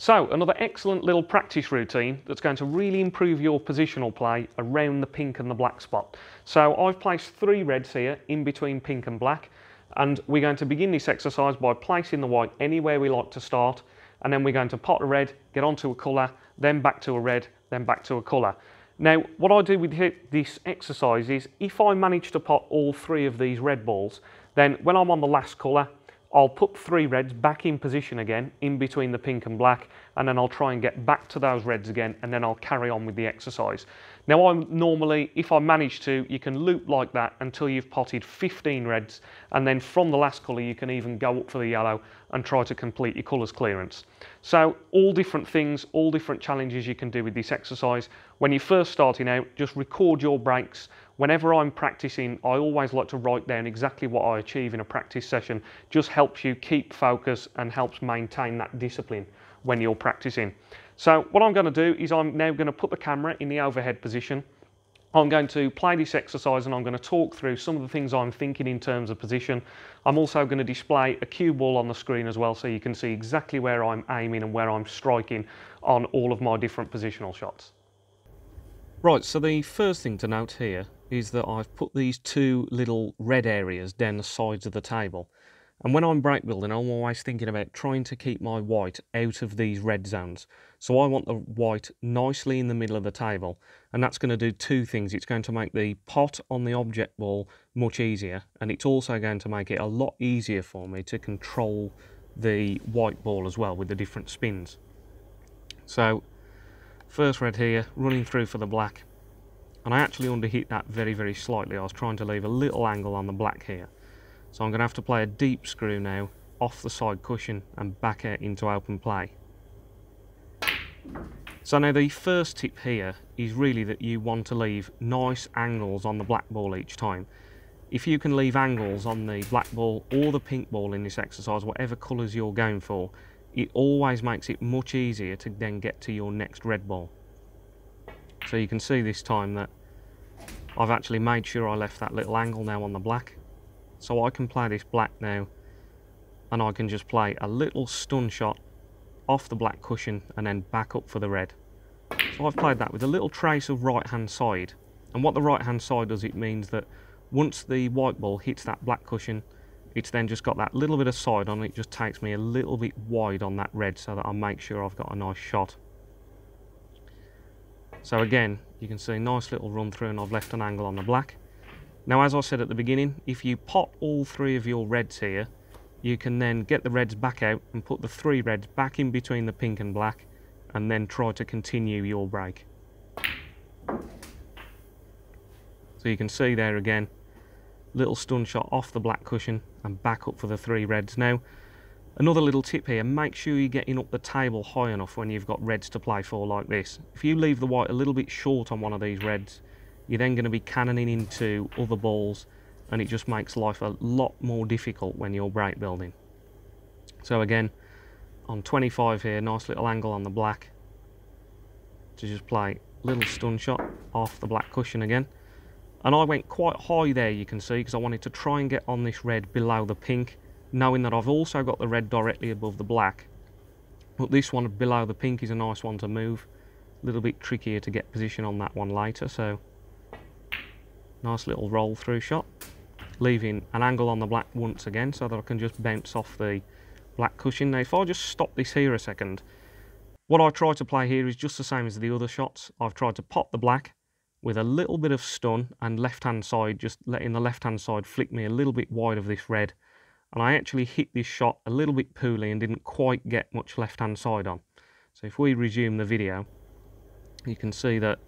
So, another excellent little practice routine that's going to really improve your positional play around the pink and the black spot. So, I've placed three reds here in between pink and black, and we're going to begin this exercise by placing the white anywhere we like to start, and then we're going to pot a red, get onto a colour, then back to a red, then back to a colour. Now, what I do with this exercise is if I manage to pot all three of these red balls, then when I'm on the last colour, I'll put three reds back in position again in between the pink and black and then I'll try and get back to those reds again and then I'll carry on with the exercise. Now I'm normally, if I manage to, you can loop like that until you've potted 15 reds and then from the last colour you can even go up for the yellow and try to complete your colours clearance. So all different things, all different challenges you can do with this exercise. When you're first starting out, just record your breaks. Whenever I'm practicing, I always like to write down exactly what I achieve in a practice session. Just helps you keep focus and helps maintain that discipline when you're practicing. So what I'm going to do is I'm now going to put the camera in the overhead position. I'm going to play this exercise and I'm going to talk through some of the things I'm thinking in terms of position. I'm also going to display a cue ball on the screen as well so you can see exactly where I'm aiming and where I'm striking on all of my different positional shots. Right, so the first thing to note here is that I've put these two little red areas down the sides of the table. And when I'm break building, I'm always thinking about trying to keep my white out of these red zones. So I want the white nicely in the middle of the table. And that's going to do two things. It's going to make the pot on the object ball much easier. And it's also going to make it a lot easier for me to control the white ball as well with the different spins. So first red here, running through for the black. And I actually underhit that very, very slightly. I was trying to leave a little angle on the black here. So I'm going to have to play a deep screw now off the side cushion and back out into open play. So now the first tip here is really that you want to leave nice angles on the black ball each time. If you can leave angles on the black ball or the pink ball in this exercise, whatever colours you're going for, it always makes it much easier to then get to your next red ball. So you can see this time that I've actually made sure I left that little angle now on the black so I can play this black now and I can just play a little stun shot off the black cushion and then back up for the red. So I've played that with a little trace of right hand side. And what the right hand side does, it means that once the white ball hits that black cushion, it's then just got that little bit of side on it, just takes me a little bit wide on that red so that I make sure I've got a nice shot. So again, you can see nice little run through and I've left an angle on the black. Now, as I said at the beginning, if you pot all three of your reds here, you can then get the reds back out and put the three reds back in between the pink and black and then try to continue your break. So you can see there again, little stun shot off the black cushion and back up for the three reds. Now, another little tip here, make sure you're getting up the table high enough when you've got reds to play for like this. If you leave the white a little bit short on one of these reds, you're then going to be cannoning into other balls and it just makes life a lot more difficult when you're break building. So again, on 25 here, nice little angle on the black to just play little stun shot off the black cushion again. And I went quite high there, you can see, because I wanted to try and get on this red below the pink, knowing that I've also got the red directly above the black. But this one below the pink is a nice one to move. A little bit trickier to get position on that one later, so Nice little roll through shot. Leaving an angle on the black once again so that I can just bounce off the black cushion. Now if I just stop this here a second, what I try to play here is just the same as the other shots. I've tried to pop the black with a little bit of stun and left hand side, just letting the left hand side flick me a little bit wide of this red. And I actually hit this shot a little bit poorly and didn't quite get much left hand side on. So if we resume the video, you can see that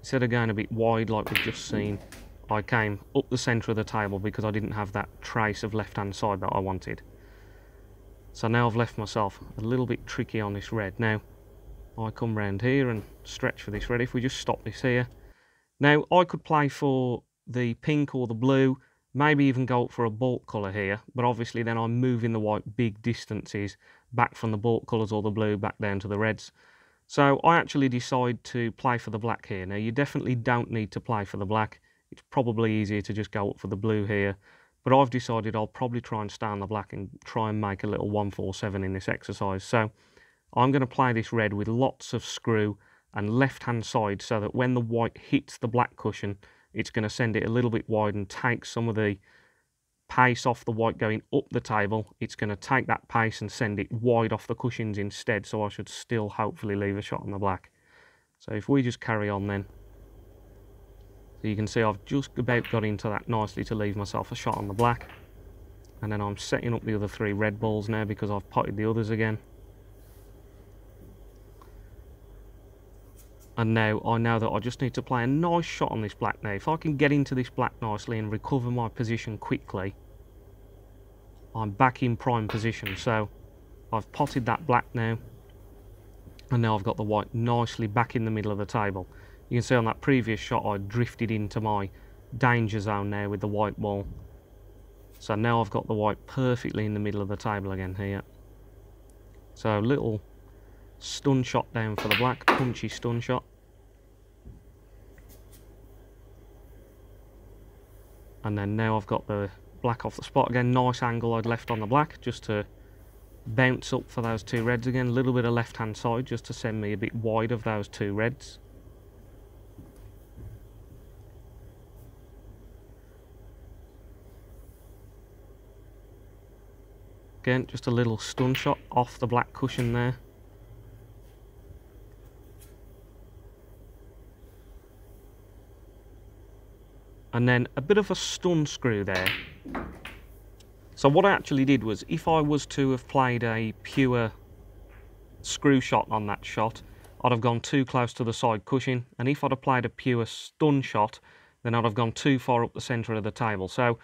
instead of going a bit wide like we've just seen, I came up the centre of the table because I didn't have that trace of left hand side that I wanted. So now I've left myself a little bit tricky on this red. Now I come round here and stretch for this red. If we just stop this here. Now I could play for the pink or the blue, maybe even go for a baulk colour here, but obviously then I'm moving the white big distances back from the baulk colours or the blue back down to the reds. So I actually decide to play for the black here. Now you definitely don't need to play for the black it's probably easier to just go up for the blue here. But I've decided I'll probably try and stay on the black and try and make a little 147 in this exercise. So I'm going to play this red with lots of screw and left hand side so that when the white hits the black cushion, it's going to send it a little bit wide and take some of the pace off the white going up the table. It's going to take that pace and send it wide off the cushions instead, so I should still hopefully leave a shot on the black. So if we just carry on then. So you can see I've just about got into that nicely to leave myself a shot on the black. And then I'm setting up the other three red balls now because I've potted the others again. And now I know that I just need to play a nice shot on this black now. If I can get into this black nicely and recover my position quickly, I'm back in prime position. So I've potted that black now. And now I've got the white nicely back in the middle of the table. You can see on that previous shot I drifted into my danger zone there with the white ball. So now I've got the white perfectly in the middle of the table again here. So little Stun shot down for the black, punchy stun shot. And then now I've got the black off the spot again. Nice angle I'd left on the black just to bounce up for those two reds again. A little bit of left hand side just to send me a bit wide of those two reds. Again, just a little stun shot off the black cushion there. and then a bit of a stun screw there. So what I actually did was, if I was to have played a pure screw shot on that shot, I'd have gone too close to the side cushion, and if I'd have played a pure stun shot, then I'd have gone too far up the centre of the table. So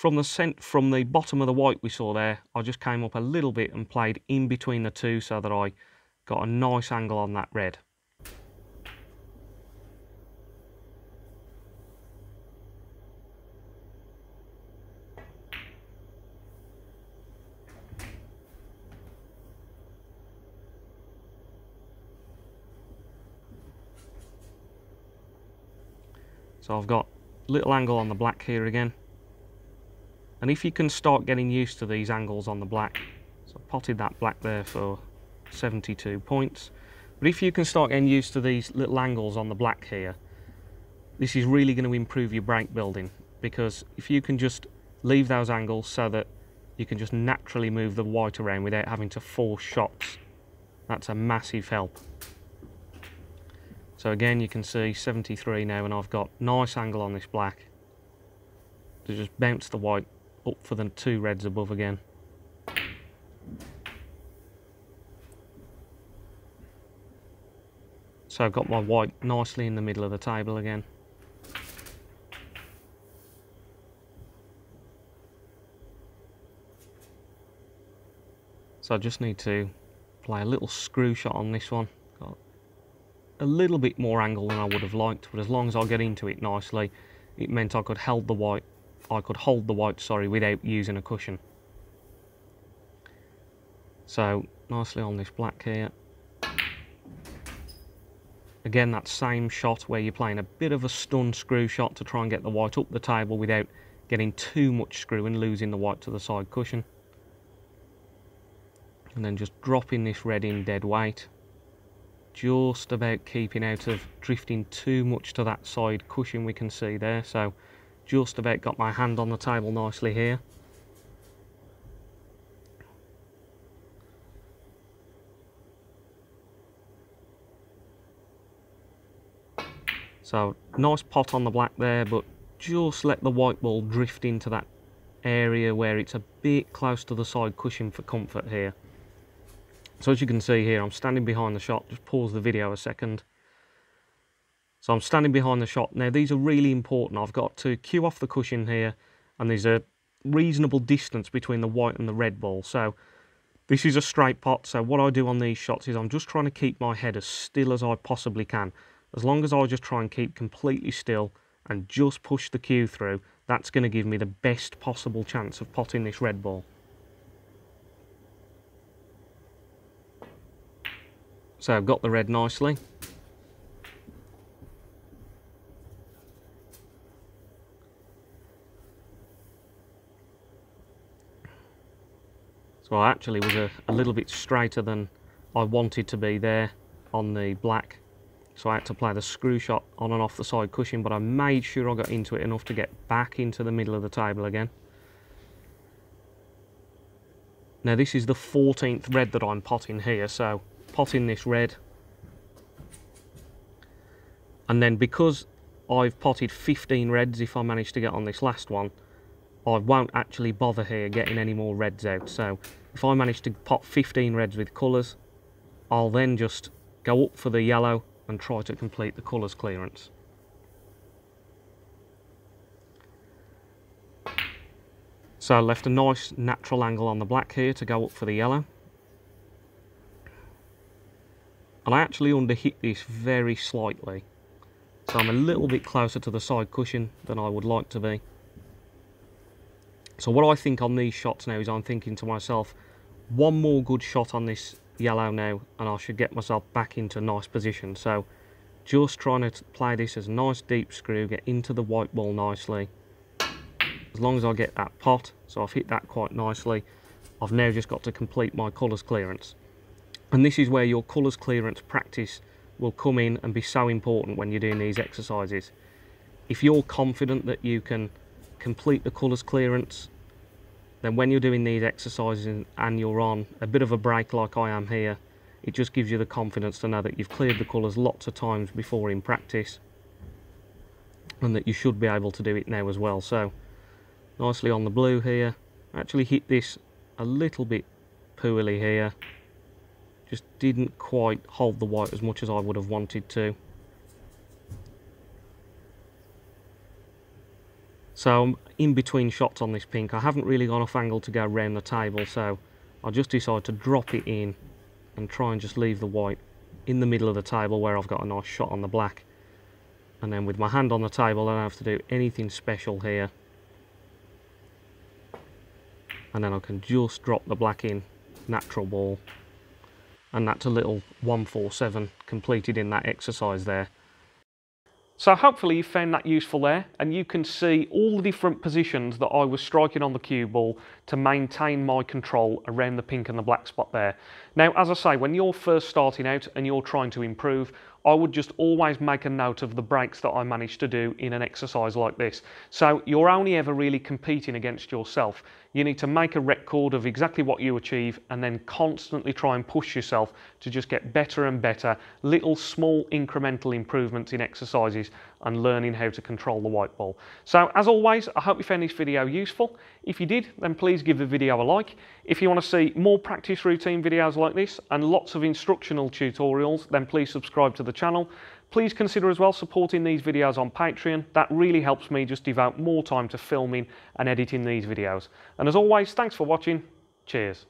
from the from the bottom of the white we saw there, I just came up a little bit and played in between the two so that I got a nice angle on that red. So I've got little angle on the black here again. And if you can start getting used to these angles on the black, so I potted that black there for 72 points. But if you can start getting used to these little angles on the black here, this is really going to improve your break building because if you can just leave those angles so that you can just naturally move the white around without having to force shots, that's a massive help. So again, you can see 73 now, and I've got nice angle on this black to just bounce the white up for the two reds above again. So I've got my white nicely in the middle of the table again. So I just need to play a little screw shot on this one Got a little bit more angle than I would have liked, but as long as I get into it nicely, it meant I could hold the white, I could hold the white, sorry, without using a cushion. So, nicely on this black here. Again, that same shot where you're playing a bit of a stun screw shot to try and get the white up the table without getting too much screw and losing the white to the side cushion. And then just dropping this red in dead weight just about keeping out of drifting too much to that side cushion we can see there so just about got my hand on the table nicely here so nice pot on the black there but just let the white ball drift into that area where it's a bit close to the side cushion for comfort here so as you can see here, I'm standing behind the shot. Just pause the video a second. So I'm standing behind the shot. Now these are really important. I've got to cue off the cushion here and there's a reasonable distance between the white and the red ball. So this is a straight pot. So what I do on these shots is I'm just trying to keep my head as still as I possibly can. As long as I just try and keep completely still and just push the cue through, that's going to give me the best possible chance of potting this red ball. So I've got the red nicely. So I actually was a, a little bit straighter than I wanted to be there on the black. So I had to play the screw shot on and off the side cushion, but I made sure I got into it enough to get back into the middle of the table again. Now this is the 14th red that I'm potting here, so potting this red. And then because I've potted 15 reds if I manage to get on this last one, I won't actually bother here getting any more reds out. So if I manage to pot 15 reds with colours, I'll then just go up for the yellow and try to complete the colours clearance. So I left a nice natural angle on the black here to go up for the yellow. And I actually underhit this very slightly. So I'm a little bit closer to the side cushion than I would like to be. So what I think on these shots now is I'm thinking to myself, one more good shot on this yellow now and I should get myself back into a nice position. So just trying to play this as a nice deep screw, get into the white ball nicely. As long as I get that pot, so I've hit that quite nicely, I've now just got to complete my colours clearance. And this is where your colours clearance practice will come in and be so important when you're doing these exercises. If you're confident that you can complete the colours clearance then when you're doing these exercises and you're on a bit of a break like I am here it just gives you the confidence to know that you've cleared the colours lots of times before in practice and that you should be able to do it now as well. So nicely on the blue here. Actually hit this a little bit poorly here. Just didn't quite hold the white as much as I would have wanted to So I'm in between shots on this pink. I haven't really gone off angle to go around the table, so I just decided to drop it in and try and just leave the white in the middle of the table where I've got a nice shot on the black. And then with my hand on the table, I don't have to do anything special here. And then I can just drop the black in, natural ball. And that's a little 147 completed in that exercise there. So hopefully you found that useful there and you can see all the different positions that I was striking on the cue ball to maintain my control around the pink and the black spot there. Now as I say, when you're first starting out and you're trying to improve, I would just always make a note of the breaks that I managed to do in an exercise like this. So you're only ever really competing against yourself. You need to make a record of exactly what you achieve and then constantly try and push yourself to just get better and better, little small incremental improvements in exercises and learning how to control the white ball. So as always, I hope you found this video useful. If you did, then please give the video a like. If you want to see more practice routine videos like this and lots of instructional tutorials, then please subscribe to the channel. Please consider as well supporting these videos on Patreon. That really helps me just devote more time to filming and editing these videos. And as always, thanks for watching. Cheers.